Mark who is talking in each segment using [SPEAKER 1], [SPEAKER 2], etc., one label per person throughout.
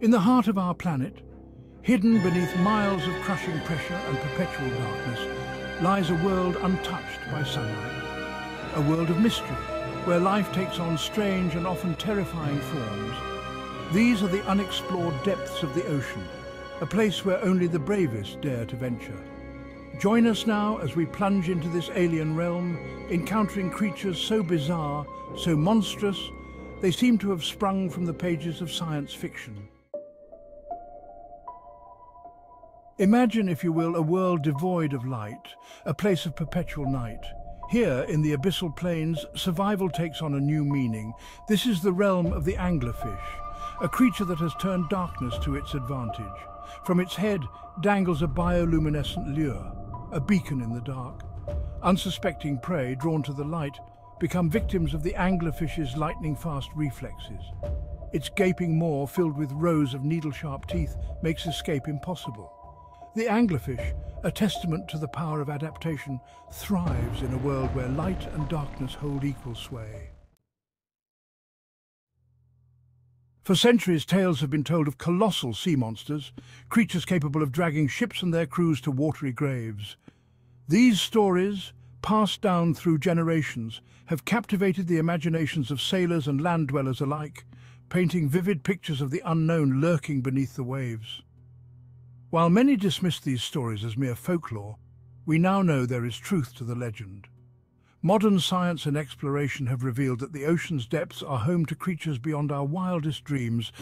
[SPEAKER 1] In the heart of our planet, hidden beneath miles of crushing pressure and perpetual darkness, lies a world untouched by sunlight. A world of mystery, where life takes on strange and often terrifying forms. These are the unexplored depths of the ocean, a place where only the bravest dare to venture. Join us now as we plunge into this alien realm, encountering creatures so bizarre, so monstrous, they seem to have sprung from the pages of science fiction. Imagine, if you will, a world devoid of light, a place of perpetual night. Here, in the abyssal plains, survival takes on a new meaning. This is the realm of the anglerfish, a creature that has turned darkness to its advantage. From its head dangles a bioluminescent lure, a beacon in the dark. Unsuspecting prey, drawn to the light, become victims of the anglerfish's lightning-fast reflexes. Its gaping maw, filled with rows of needle-sharp teeth, makes escape impossible. The anglerfish, a testament to the power of adaptation, thrives in a world where light and darkness hold equal sway. For centuries, tales have been told of colossal sea monsters, creatures capable of dragging ships and their crews to watery graves. These stories, passed down through generations, have captivated the imaginations of sailors and land dwellers alike, painting vivid pictures of the unknown lurking beneath the waves. While many dismiss these stories as mere folklore, we now know there is truth to the legend. Modern science and exploration have revealed that the ocean's depths are home to creatures beyond our wildest dreams,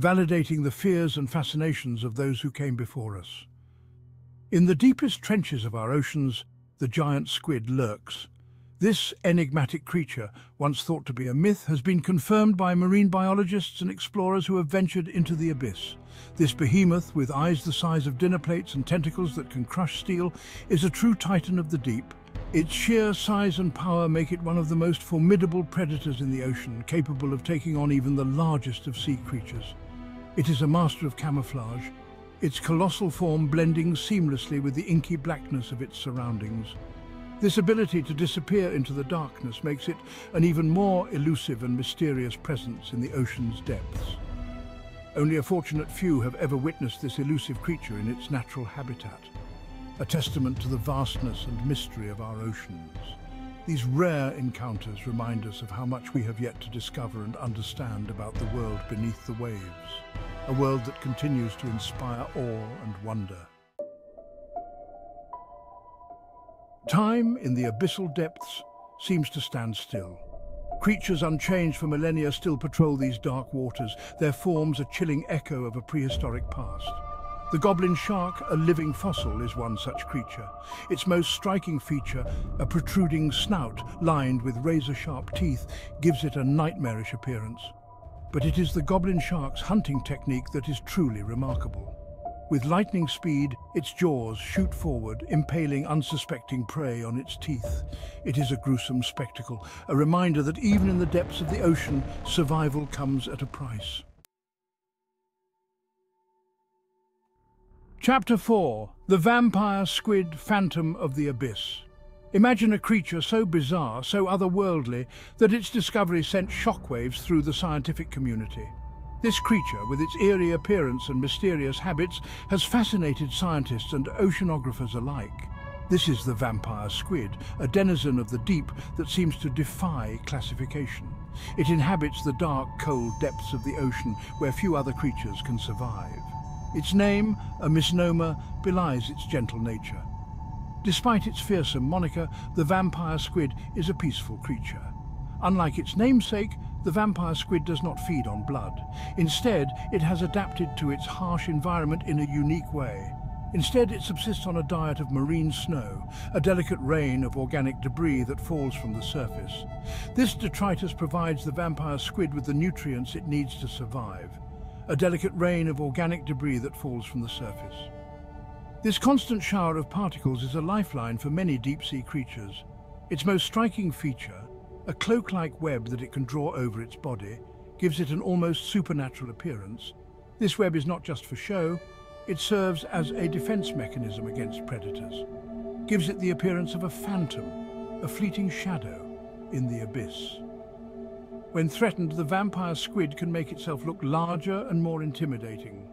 [SPEAKER 1] validating the fears and fascinations of those who came before us. In the deepest trenches of our oceans, the giant squid lurks. This enigmatic creature, once thought to be a myth, has been confirmed by marine biologists and explorers who have ventured into the abyss. This behemoth, with eyes the size of dinner plates and tentacles that can crush steel, is a true titan of the deep, its sheer size and power make it one of the most formidable predators in the ocean, capable of taking on even the largest of sea creatures. It is a master of camouflage, its colossal form blending seamlessly with the inky blackness of its surroundings. This ability to disappear into the darkness makes it an even more elusive and mysterious presence in the ocean's depths. Only a fortunate few have ever witnessed this elusive creature in its natural habitat a testament to the vastness and mystery of our oceans. These rare encounters remind us of how much we have yet to discover and understand about the world beneath the waves, a world that continues to inspire awe and wonder. Time in the abyssal depths seems to stand still. Creatures unchanged for millennia still patrol these dark waters, their forms a chilling echo of a prehistoric past. The goblin shark, a living fossil, is one such creature. Its most striking feature, a protruding snout lined with razor-sharp teeth, gives it a nightmarish appearance. But it is the goblin shark's hunting technique that is truly remarkable. With lightning speed, its jaws shoot forward, impaling unsuspecting prey on its teeth. It is a gruesome spectacle, a reminder that even in the depths of the ocean, survival comes at a price. Chapter 4 The Vampire Squid Phantom of the Abyss. Imagine a creature so bizarre, so otherworldly, that its discovery sent shockwaves through the scientific community. This creature, with its eerie appearance and mysterious habits, has fascinated scientists and oceanographers alike. This is the vampire squid, a denizen of the deep that seems to defy classification. It inhabits the dark, cold depths of the ocean where few other creatures can survive. Its name, a misnomer, belies its gentle nature. Despite its fearsome moniker, the vampire squid is a peaceful creature. Unlike its namesake, the vampire squid does not feed on blood. Instead, it has adapted to its harsh environment in a unique way. Instead, it subsists on a diet of marine snow, a delicate rain of organic debris that falls from the surface. This detritus provides the vampire squid with the nutrients it needs to survive a delicate rain of organic debris that falls from the surface. This constant shower of particles is a lifeline for many deep-sea creatures. Its most striking feature, a cloak-like web that it can draw over its body, gives it an almost supernatural appearance. This web is not just for show, it serves as a defense mechanism against predators, gives it the appearance of a phantom, a fleeting shadow in the abyss. When threatened, the vampire squid can make itself look larger and more intimidating,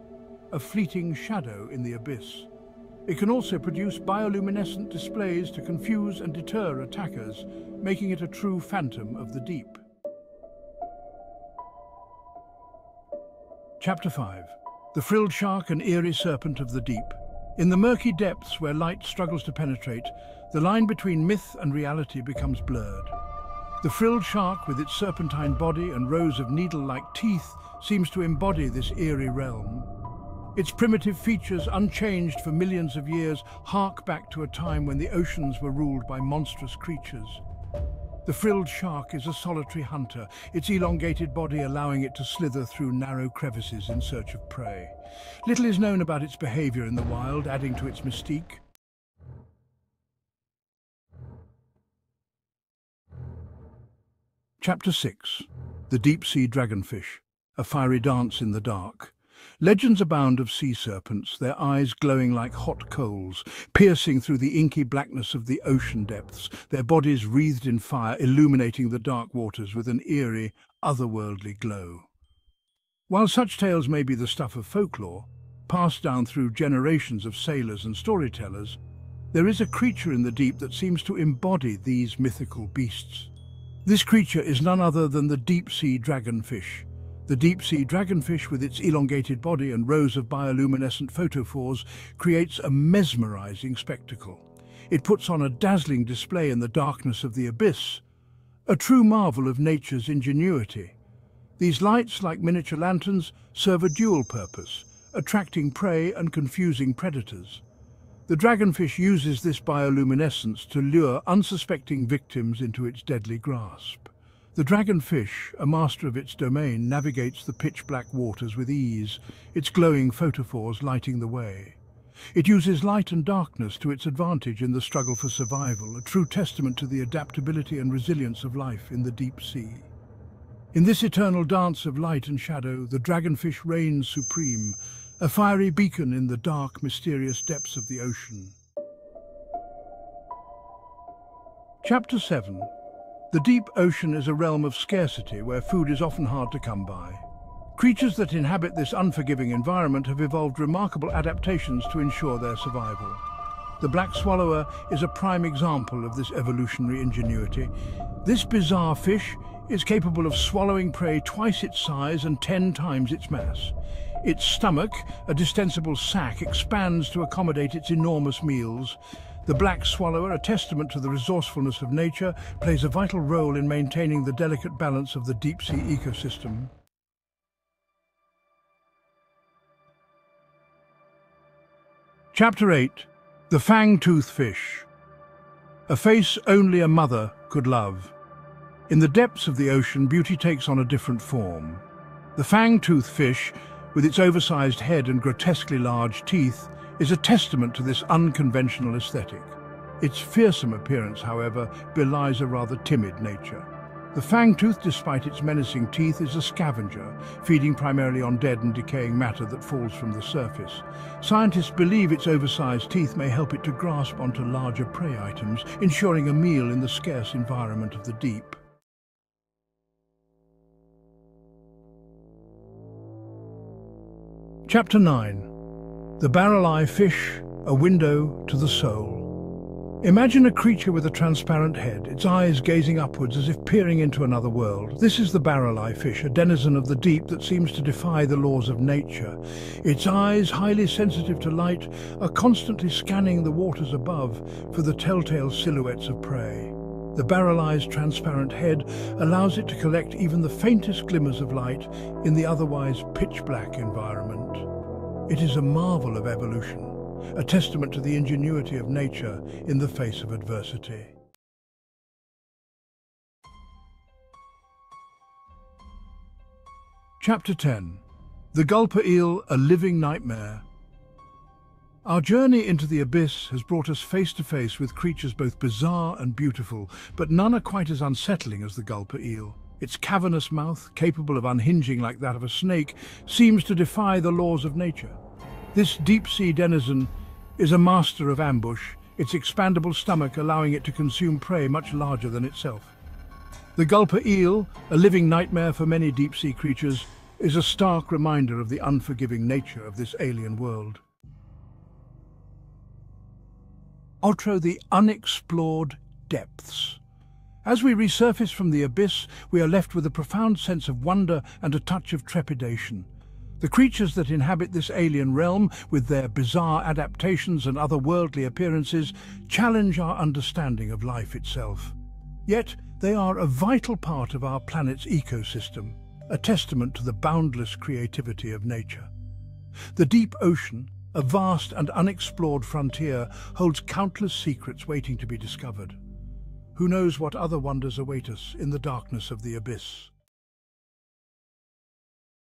[SPEAKER 1] a fleeting shadow in the abyss. It can also produce bioluminescent displays to confuse and deter attackers, making it a true phantom of the deep. Chapter 5 The Frilled Shark and Eerie Serpent of the Deep In the murky depths where light struggles to penetrate, the line between myth and reality becomes blurred. The frilled shark, with its serpentine body and rows of needle-like teeth, seems to embody this eerie realm. Its primitive features, unchanged for millions of years, hark back to a time when the oceans were ruled by monstrous creatures. The frilled shark is a solitary hunter, its elongated body allowing it to slither through narrow crevices in search of prey. Little is known about its behavior in the wild, adding to its mystique. Chapter 6 The Deep-Sea Dragonfish A Fiery Dance in the Dark Legends abound of sea serpents, their eyes glowing like hot coals, piercing through the inky blackness of the ocean depths, their bodies wreathed in fire, illuminating the dark waters with an eerie, otherworldly glow. While such tales may be the stuff of folklore, passed down through generations of sailors and storytellers, there is a creature in the deep that seems to embody these mythical beasts. This creature is none other than the deep-sea dragonfish. The deep-sea dragonfish, with its elongated body and rows of bioluminescent photophores, creates a mesmerizing spectacle. It puts on a dazzling display in the darkness of the abyss, a true marvel of nature's ingenuity. These lights, like miniature lanterns, serve a dual purpose, attracting prey and confusing predators. The dragonfish uses this bioluminescence to lure unsuspecting victims into its deadly grasp. The dragonfish, a master of its domain, navigates the pitch-black waters with ease, its glowing photophores lighting the way. It uses light and darkness to its advantage in the struggle for survival, a true testament to the adaptability and resilience of life in the deep sea. In this eternal dance of light and shadow, the dragonfish reigns supreme, a fiery beacon in the dark, mysterious depths of the ocean. Chapter 7 The deep ocean is a realm of scarcity where food is often hard to come by. Creatures that inhabit this unforgiving environment have evolved remarkable adaptations to ensure their survival. The black swallower is a prime example of this evolutionary ingenuity. This bizarre fish is capable of swallowing prey twice its size and ten times its mass. Its stomach, a distensible sac, expands to accommodate its enormous meals. The black swallower, a testament to the resourcefulness of nature, plays a vital role in maintaining the delicate balance of the deep-sea ecosystem. Chapter 8 The Fang-Tooth Fish A face only a mother could love. In the depths of the ocean, beauty takes on a different form. The fang-tooth fish with its oversized head and grotesquely large teeth, is a testament to this unconventional aesthetic. Its fearsome appearance, however, belies a rather timid nature. The fangtooth, despite its menacing teeth, is a scavenger, feeding primarily on dead and decaying matter that falls from the surface. Scientists believe its oversized teeth may help it to grasp onto larger prey items, ensuring a meal in the scarce environment of the deep. Chapter 9 The Barrel-Eye Fish, A Window to the Soul Imagine a creature with a transparent head, its eyes gazing upwards as if peering into another world. This is the barrel-eye fish, a denizen of the deep that seems to defy the laws of nature. Its eyes, highly sensitive to light, are constantly scanning the waters above for the telltale silhouettes of prey. The barrel-eye's transparent head allows it to collect even the faintest glimmers of light in the otherwise pitch-black environment. It is a marvel of evolution, a testament to the ingenuity of nature in the face of adversity. Chapter 10 The Gulper Eel, a Living Nightmare our journey into the abyss has brought us face to face with creatures both bizarre and beautiful, but none are quite as unsettling as the gulper eel. Its cavernous mouth, capable of unhinging like that of a snake, seems to defy the laws of nature. This deep-sea denizen is a master of ambush, its expandable stomach allowing it to consume prey much larger than itself. The gulper eel, a living nightmare for many deep-sea creatures, is a stark reminder of the unforgiving nature of this alien world. Outro the unexplored depths. As we resurface from the abyss, we are left with a profound sense of wonder and a touch of trepidation. The creatures that inhabit this alien realm, with their bizarre adaptations and otherworldly appearances, challenge our understanding of life itself. Yet, they are a vital part of our planet's ecosystem, a testament to the boundless creativity of nature. The deep ocean, a vast and unexplored frontier, holds countless secrets waiting to be discovered. Who knows what other wonders await us in the darkness of the abyss?